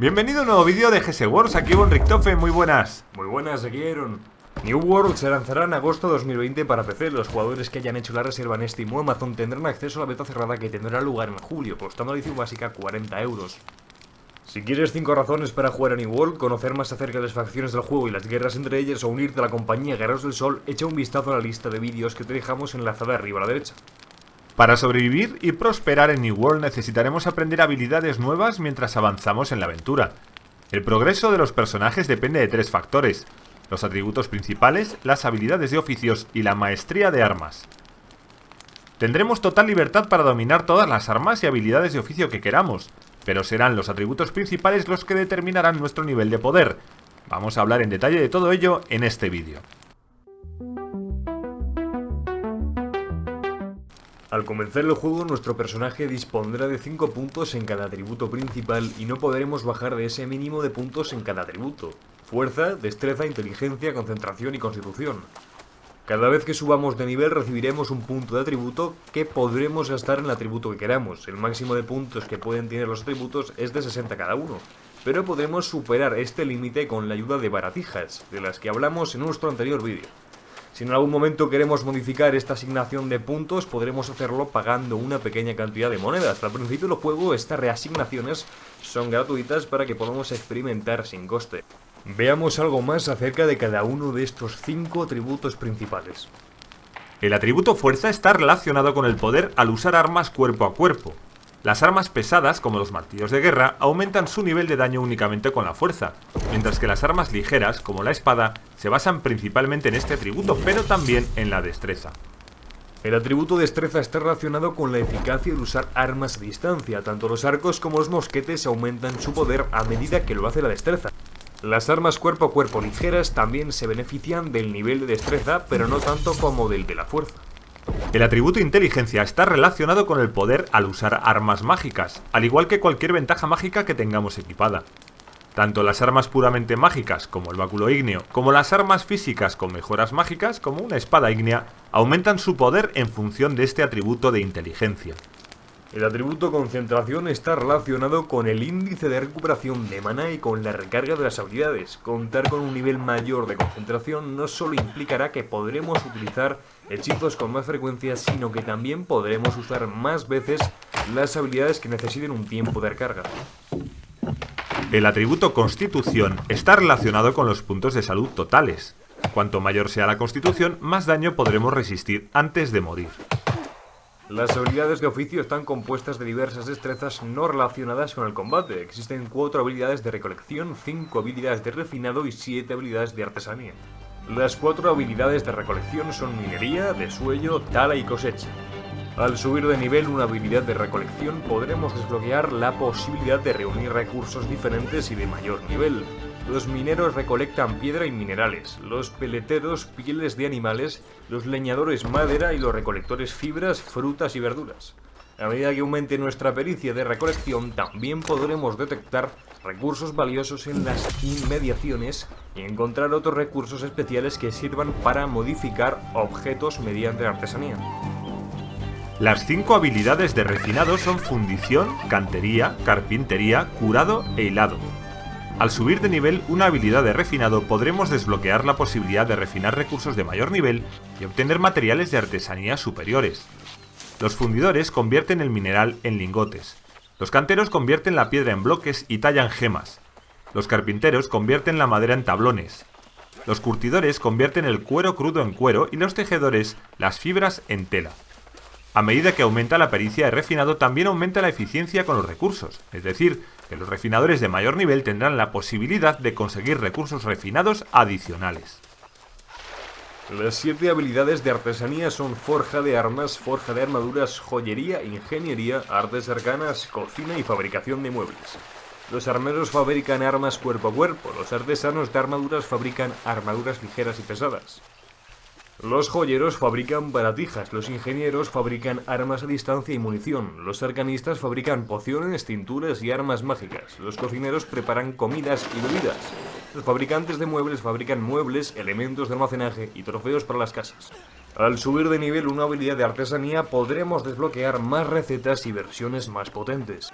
Bienvenido a un nuevo vídeo de GS Wars, aquí Von Richtofe, muy buenas. Muy buenas, aquí Aaron. New World se lanzará en agosto de 2020 para PC. Los jugadores que hayan hecho la reserva en Steam o Amazon tendrán acceso a la beta cerrada que tendrá lugar en julio, costando la edición básica 40 euros. Si quieres 5 razones para jugar a New World, conocer más acerca de las facciones del juego y las guerras entre ellas o unirte a la compañía Guerreros del Sol, echa un vistazo a la lista de vídeos que te dejamos enlazada arriba a la derecha. Para sobrevivir y prosperar en New World necesitaremos aprender habilidades nuevas mientras avanzamos en la aventura. El progreso de los personajes depende de tres factores, los atributos principales, las habilidades de oficios y la maestría de armas. Tendremos total libertad para dominar todas las armas y habilidades de oficio que queramos, pero serán los atributos principales los que determinarán nuestro nivel de poder. Vamos a hablar en detalle de todo ello en este vídeo. Al comenzar el juego, nuestro personaje dispondrá de 5 puntos en cada atributo principal y no podremos bajar de ese mínimo de puntos en cada atributo. Fuerza, destreza, inteligencia, concentración y constitución. Cada vez que subamos de nivel recibiremos un punto de atributo que podremos gastar en el atributo que queramos. El máximo de puntos que pueden tener los atributos es de 60 cada uno. Pero podemos superar este límite con la ayuda de baratijas, de las que hablamos en nuestro anterior vídeo. Si en algún momento queremos modificar esta asignación de puntos, podremos hacerlo pagando una pequeña cantidad de monedas. Al principio del juego, estas reasignaciones son gratuitas para que podamos experimentar sin coste. Veamos algo más acerca de cada uno de estos cinco atributos principales. El atributo fuerza está relacionado con el poder al usar armas cuerpo a cuerpo. Las armas pesadas, como los martillos de guerra, aumentan su nivel de daño únicamente con la fuerza, mientras que las armas ligeras, como la espada, se basan principalmente en este atributo, pero también en la destreza. El atributo destreza está relacionado con la eficacia de usar armas a distancia, tanto los arcos como los mosquetes aumentan su poder a medida que lo hace la destreza. Las armas cuerpo a cuerpo ligeras también se benefician del nivel de destreza, pero no tanto como del de la fuerza. El atributo inteligencia está relacionado con el poder al usar armas mágicas, al igual que cualquier ventaja mágica que tengamos equipada. Tanto las armas puramente mágicas, como el báculo ígneo, como las armas físicas con mejoras mágicas, como una espada ígnea, aumentan su poder en función de este atributo de inteligencia. El atributo concentración está relacionado con el índice de recuperación de mana y con la recarga de las habilidades. Contar con un nivel mayor de concentración no solo implicará que podremos utilizar hechizos con más frecuencia, sino que también podremos usar más veces las habilidades que necesiten un tiempo de recarga. El atributo constitución está relacionado con los puntos de salud totales. Cuanto mayor sea la constitución, más daño podremos resistir antes de morir. Las habilidades de oficio están compuestas de diversas destrezas no relacionadas con el combate. Existen cuatro habilidades de recolección, cinco habilidades de refinado y siete habilidades de artesanía. Las cuatro habilidades de recolección son minería, desuello, tala y cosecha. Al subir de nivel una habilidad de recolección podremos desbloquear la posibilidad de reunir recursos diferentes y de mayor nivel. Los mineros recolectan piedra y minerales, los peleteros pieles de animales, los leñadores madera y los recolectores fibras, frutas y verduras. A medida que aumente nuestra pericia de recolección, también podremos detectar recursos valiosos en las inmediaciones y encontrar otros recursos especiales que sirvan para modificar objetos mediante artesanía. Las cinco habilidades de refinado son fundición, cantería, carpintería, curado e hilado. Al subir de nivel una habilidad de refinado podremos desbloquear la posibilidad de refinar recursos de mayor nivel y obtener materiales de artesanía superiores. Los fundidores convierten el mineral en lingotes. Los canteros convierten la piedra en bloques y tallan gemas. Los carpinteros convierten la madera en tablones. Los curtidores convierten el cuero crudo en cuero y los tejedores las fibras en tela. A medida que aumenta la pericia de refinado, también aumenta la eficiencia con los recursos, es decir, que los refinadores de mayor nivel tendrán la posibilidad de conseguir recursos refinados adicionales. Las siete habilidades de artesanía son forja de armas, forja de armaduras, joyería, ingeniería, artes arcanas, cocina y fabricación de muebles. Los armeros fabrican armas cuerpo a cuerpo, los artesanos de armaduras fabrican armaduras ligeras y pesadas. Los joyeros fabrican baratijas, los ingenieros fabrican armas a distancia y munición, los arcanistas fabrican pociones, tinturas y armas mágicas, los cocineros preparan comidas y bebidas, los fabricantes de muebles fabrican muebles, elementos de almacenaje y trofeos para las casas. Al subir de nivel una habilidad de artesanía podremos desbloquear más recetas y versiones más potentes.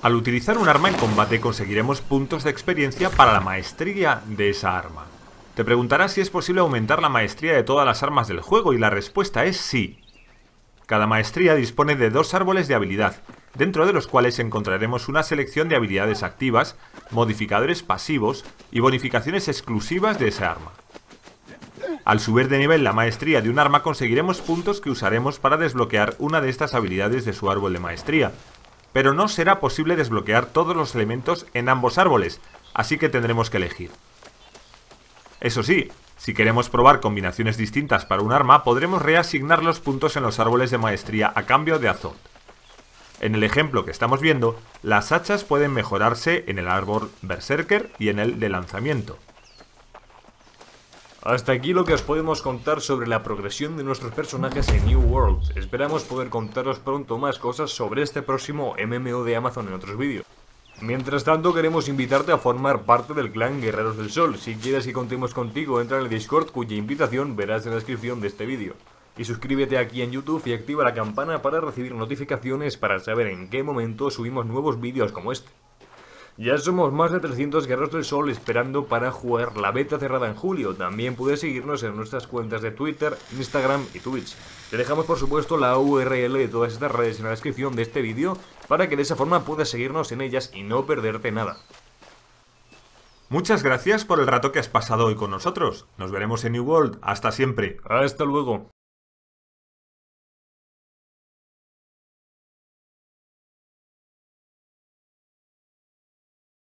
Al utilizar un arma en combate conseguiremos puntos de experiencia para la maestría de esa arma. Te preguntarás si es posible aumentar la maestría de todas las armas del juego y la respuesta es sí. Cada maestría dispone de dos árboles de habilidad, dentro de los cuales encontraremos una selección de habilidades activas, modificadores pasivos y bonificaciones exclusivas de esa arma. Al subir de nivel la maestría de un arma conseguiremos puntos que usaremos para desbloquear una de estas habilidades de su árbol de maestría, pero no será posible desbloquear todos los elementos en ambos árboles, así que tendremos que elegir. Eso sí, si queremos probar combinaciones distintas para un arma, podremos reasignar los puntos en los árboles de maestría a cambio de azot. En el ejemplo que estamos viendo, las hachas pueden mejorarse en el árbol Berserker y en el de lanzamiento. Hasta aquí lo que os podemos contar sobre la progresión de nuestros personajes en New World. Esperamos poder contaros pronto más cosas sobre este próximo MMO de Amazon en otros vídeos. Mientras tanto queremos invitarte a formar parte del clan Guerreros del Sol. Si quieres que contemos contigo, entra en el Discord cuya invitación verás en la descripción de este vídeo. Y suscríbete aquí en YouTube y activa la campana para recibir notificaciones para saber en qué momento subimos nuevos vídeos como este. Ya somos más de 300 guerreros del sol esperando para jugar la beta cerrada en julio. También puedes seguirnos en nuestras cuentas de Twitter, Instagram y Twitch. Te dejamos por supuesto la URL de todas estas redes en la descripción de este vídeo para que de esa forma puedas seguirnos en ellas y no perderte nada. Muchas gracias por el rato que has pasado hoy con nosotros. Nos veremos en New World. Hasta siempre. Hasta luego.